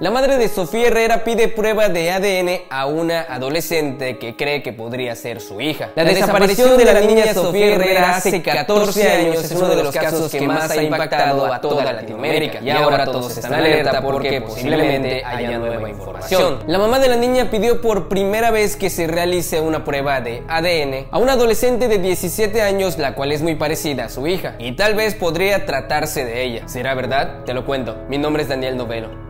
La madre de Sofía Herrera pide prueba de ADN a una adolescente que cree que podría ser su hija. La, desaparición de la niña Sofía Herrera hace 14 años es uno de los casos que más ha impactado a toda Latinoamérica. Y ahora todos están alerta porque posiblemente haya nueva información. La mamá de la niña pidió por primera vez que se realice una prueba de ADN a una adolescente de 17 años, la cual es muy parecida a su hija. Y tal vez podría tratarse de ella. ¿Será verdad? Te lo cuento. Mi nombre es Daniel Novelo.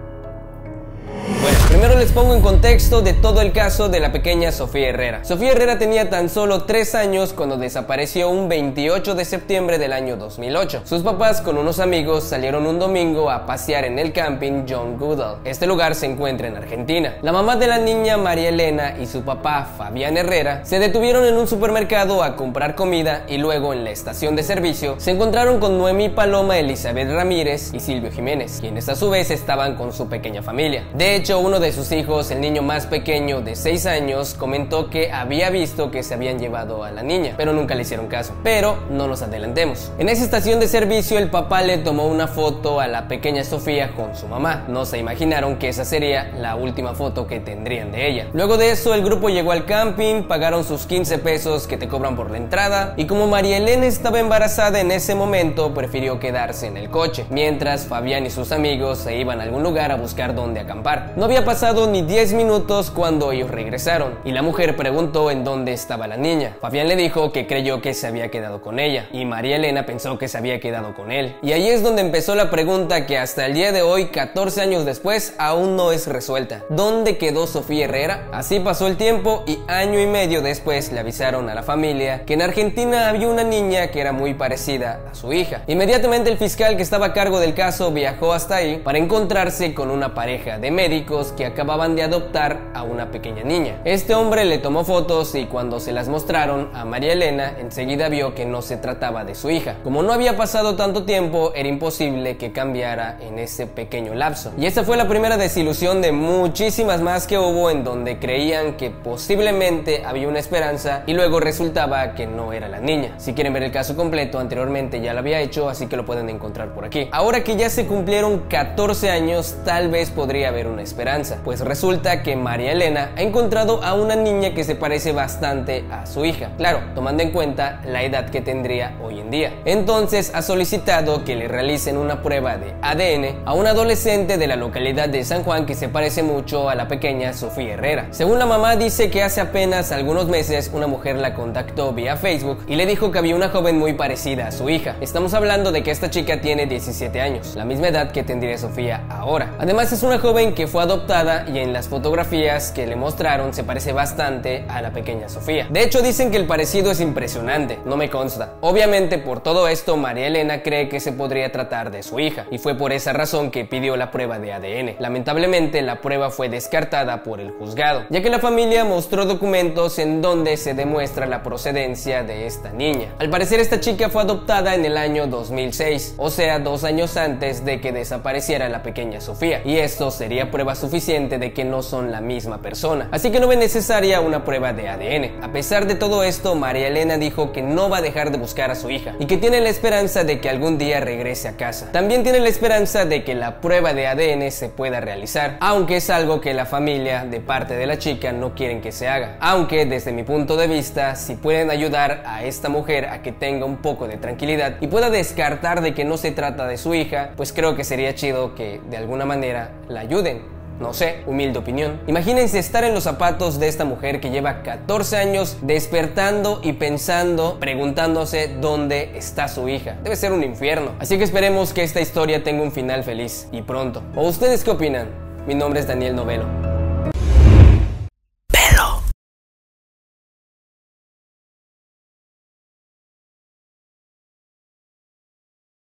Primero les pongo en contexto de todo el caso de la pequeña Sofía Herrera. Sofía Herrera tenía tan solo 3 años cuando desapareció un 28 de septiembre del año 2008. Sus papás con unos amigos salieron un domingo a pasear en el camping John Goodall. Este lugar se encuentra en Argentina. La mamá de la niña María Elena y su papá Fabián Herrera se detuvieron en un supermercado a comprar comida y luego en la estación de servicio se encontraron con Noemí Paloma Elizabeth Ramírez y Silvio Jiménez, quienes a su vez estaban con su pequeña familia. De hecho, uno de sus hijos, el niño más pequeño de 6 años, comentó que había visto que se habían llevado a la niña, pero nunca le hicieron caso. Pero no nos adelantemos. En esa estación de servicio, el papá le tomó una foto a la pequeña Sofía con su mamá. No se imaginaron que esa sería la última foto que tendrían de ella. Luego de eso, el grupo llegó al camping, pagaron sus 15 pesos que te cobran por la entrada, y como María Elena estaba embarazada en ese momento, prefirió quedarse en el coche, mientras Fabián y sus amigos se iban a algún lugar a buscar dónde acampar. No había pasado ni 10 minutos cuando ellos regresaron y la mujer preguntó en dónde estaba la niña. Fabián le dijo que creyó que se había quedado con ella y María Elena pensó que se había quedado con él. Y ahí es donde empezó la pregunta que hasta el día de hoy, 14 años después, aún no es resuelta. ¿Dónde quedó Sofía Herrera? Así pasó el tiempo y año y medio después le avisaron a la familia que en Argentina había una niña que era muy parecida a su hija. Inmediatamente el fiscal que estaba a cargo del caso viajó hasta ahí para encontrarse con una pareja de médicos que acababan de adoptar a una pequeña niña. Este hombre le tomó fotos y cuando se las mostraron a María Elena, enseguida vio que no se trataba de su hija. Como no había pasado tanto tiempo, era imposible que cambiara en ese pequeño lapso. Y esa fue la primera desilusión de muchísimas más que hubo en donde creían que posiblemente había una esperanza y luego resultaba que no era la niña. Si quieren ver el caso completo, anteriormente ya lo había hecho, así que lo pueden encontrar por aquí. Ahora que ya se cumplieron 14 años, tal vez podría haber una esperanza, pues resulta que María Elena ha encontrado a una niña que se parece bastante a su hija, claro, tomando en cuenta la edad que tendría hoy en día. Entonces ha solicitado que le realicen una prueba de ADN a un adolescente de la localidad de San Juan que se parece mucho a la pequeña Sofía Herrera. Según la mamá dice que hace apenas algunos meses una mujer la contactó vía Facebook y le dijo que había una joven muy parecida a su hija. Estamos hablando de que esta chica tiene 17 años, la misma edad que tendría Sofía ahora. Además es una joven que fue adoptada y en las fotografías que le mostraron se parece bastante a la pequeña Sofía. De hecho dicen que el parecido es impresionante, no me consta. Obviamente por todo esto María Elena cree que se podría tratar de su hija y fue por esa razón que pidió la prueba de ADN. Lamentablemente la prueba fue descartada por el juzgado, ya que la familia mostró documentos en donde se demuestra la procedencia de esta niña. Al parecer esta chica fue adoptada en el año 2006, o sea dos años antes de que desapareciera la pequeña Sofía, y esto sería prueba de que no son la misma persona, así que no ve necesaria una prueba de ADN. A pesar de todo esto, María Elena dijo que no va a dejar de buscar a su hija y que tiene la esperanza de que algún día regrese a casa. También tiene la esperanza de que la prueba de ADN se pueda realizar, aunque es algo que la familia de parte de la chica no quieren que se haga. Aunque desde mi punto de vista, si pueden ayudar a esta mujer a que tenga un poco de tranquilidad y pueda descartar de que no se trata de su hija, pues creo que sería chido que de alguna manera la ayuden. No sé, humilde opinión. Imagínense estar en los zapatos de esta mujer que lleva 14 años despertando y pensando, preguntándose dónde está su hija. Debe ser un infierno. Así que esperemos que esta historia tenga un final feliz y pronto. ¿O ustedes qué opinan? Mi nombre es Daniel Novelo.